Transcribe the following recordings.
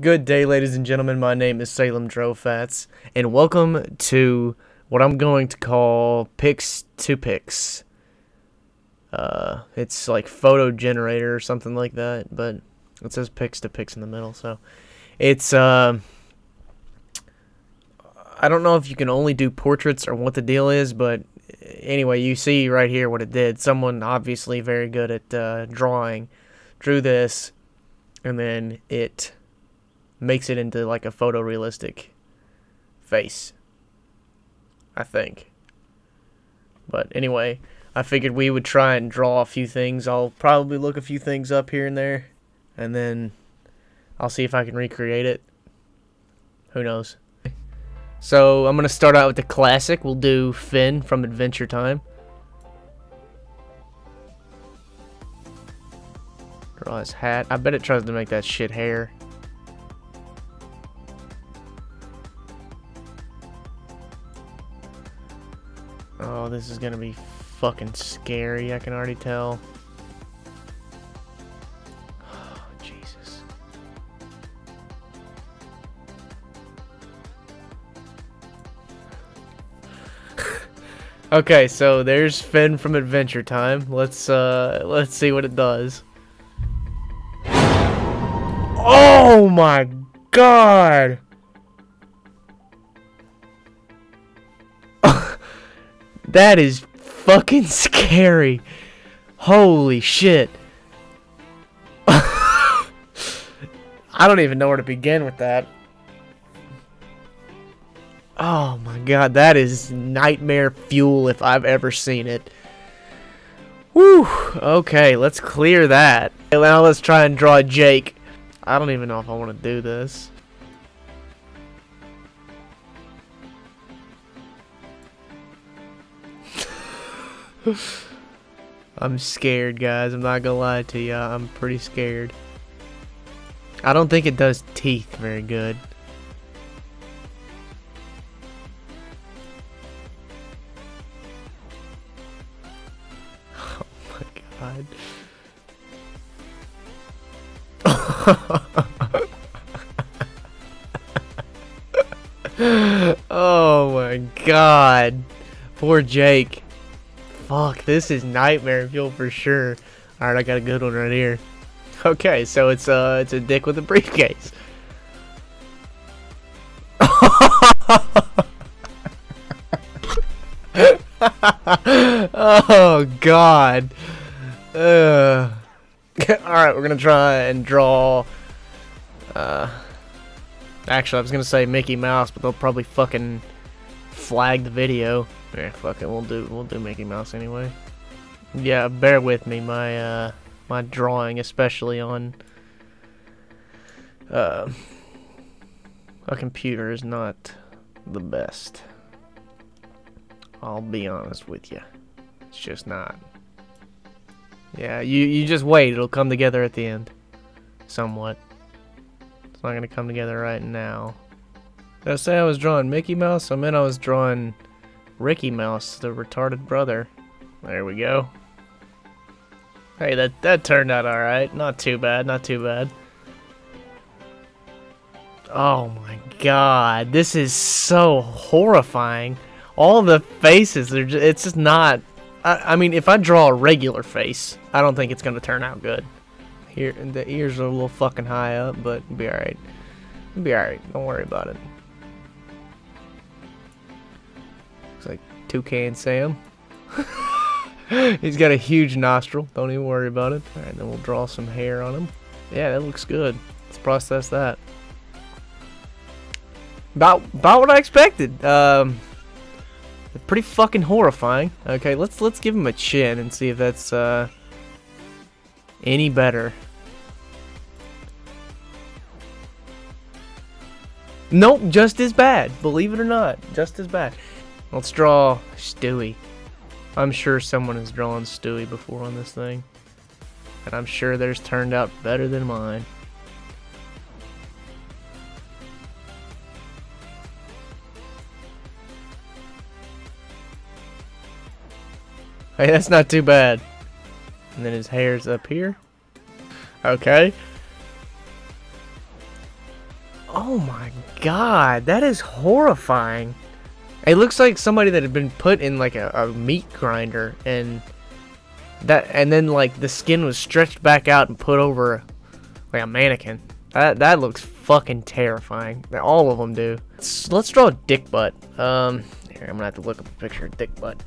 Good day, ladies and gentlemen. My name is Selym Droffats, and welcome to what I'm going to call Pix to Pix. Uh, it's like photo generator or something like that, but it says Pix to Pix in the middle, so it's uh, I don't know if you can only do portraits or what the deal is, but anyway, you see right here what it did. Someone obviously very good at uh, drawing drew this, and then it makes it into like a photorealistic face. I think. But anyway, I figured we would try and draw a few things. I'll probably look a few things up here and there, and then I'll see if I can recreate it. Who knows? So I'm going to start out with the classic. We'll do Finn from Adventure Time. Draw his hat. I bet it tries to make that shit hair. Oh, this is gonna be fucking scary, I can already tell. Oh, Jesus. okay, so there's Finn from Adventure Time. Let's uh let's see what it does. Oh my god! That is fucking scary. Holy shit. I don't even know where to begin with that. Oh my god, that is nightmare fuel if I've ever seen it. Whew. Okay, let's clear that. Now let's try and draw Jake. I don't even know if I want to do this. I'm scared, guys. I'm not gonna lie to you. I'm pretty scared. I don't think it does teeth very good. Oh my god. oh my god. Poor Jake. Fuck, this is nightmare fuel for sure. Alright, I got a good one right here. Okay, so it's uh it's a dick with a briefcase. oh god. Alright, we're gonna try and draw uh actually I was gonna say Mickey Mouse, but they'll probably fucking flag the video. Yeah, fuck it, we'll do we'll do Mickey Mouse anyway. Yeah, bear with me, my uh my drawing, especially on uh, a computer, is not the best. I'll be honest with you, it's just not. Yeah, you you just wait; it'll come together at the end, somewhat. It's not gonna come together right now. Did I say I was drawing Mickey Mouse? I meant I was drawing Ricky Mouse, the retarded brother. There we go. Hey, that, that turned out alright. Not too bad, not too bad. Oh my god, this is so horrifying. All the faces, they're just, it's just not... I, I mean, if I draw a regular face, I don't think it's going to turn out good. Here, the ears are a little fucking high up, but be alright. Be alright, don't worry about it. Looks like Toucan Sam. He's got a huge nostril. Don't even worry about it. Alright, then we'll draw some hair on him. Yeah, that looks good. Let's process that. About, about what I expected. Um, pretty fucking horrifying. Okay, let's let's give him a chin and see if that's uh, any better. Nope, just as bad. Believe it or not, just as bad. Let's draw Stewie. I'm sure someone has drawn Stewie before on this thing. And I'm sure theirs turned out better than mine. Hey, that's not too bad. And then his hair's up here. Okay. Oh my god, that is horrifying. It looks like somebody that had been put in like a, a meat grinder and that and then like the skin was stretched back out and put over like a mannequin. That that looks fucking terrifying. All of them do. Let's, let's draw a dick butt. Um, here I'm gonna have to look up a picture of dick butt.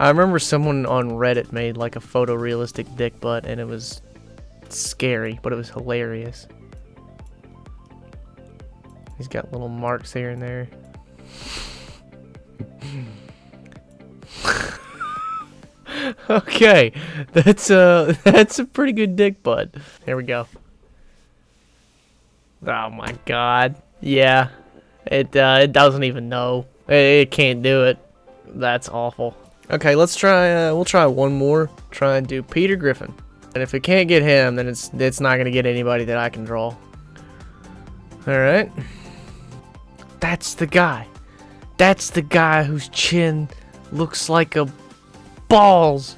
I remember someone on Reddit made like a photorealistic dick butt and it was scary, but it was hilarious. He's got little marks here and there. okay, that's a that's a pretty good dick butt. Here we go. Oh my god. Yeah. It uh it doesn't even know. It, it can't do it. That's awful. Okay, let's try uh we'll try one more. Try and do Peter Griffin. And if it can't get him, then it's it's not gonna get anybody that I can draw. Alright. That's the guy. That's the guy whose chin looks like a balls.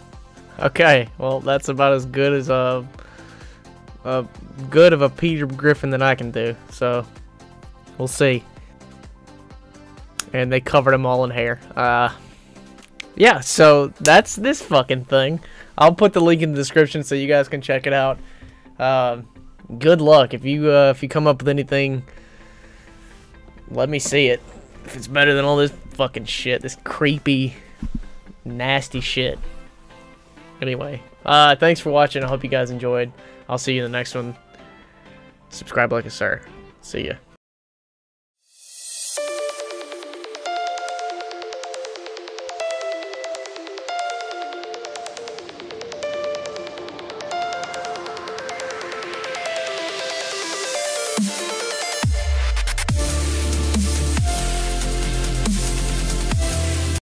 Okay, well that's about as good as a, a good of a Peter Griffin that I can do. So we'll see. And they covered him all in hair. Uh, yeah, so that's this fucking thing. I'll put the link in the description so you guys can check it out. Uh, good luck if you uh, if you come up with anything. Let me see it. If it's better than all this fucking shit, this creepy nasty shit. Anyway, uh, thanks for watching. I hope you guys enjoyed. I'll see you in the next one. Subscribe like a sir. See ya.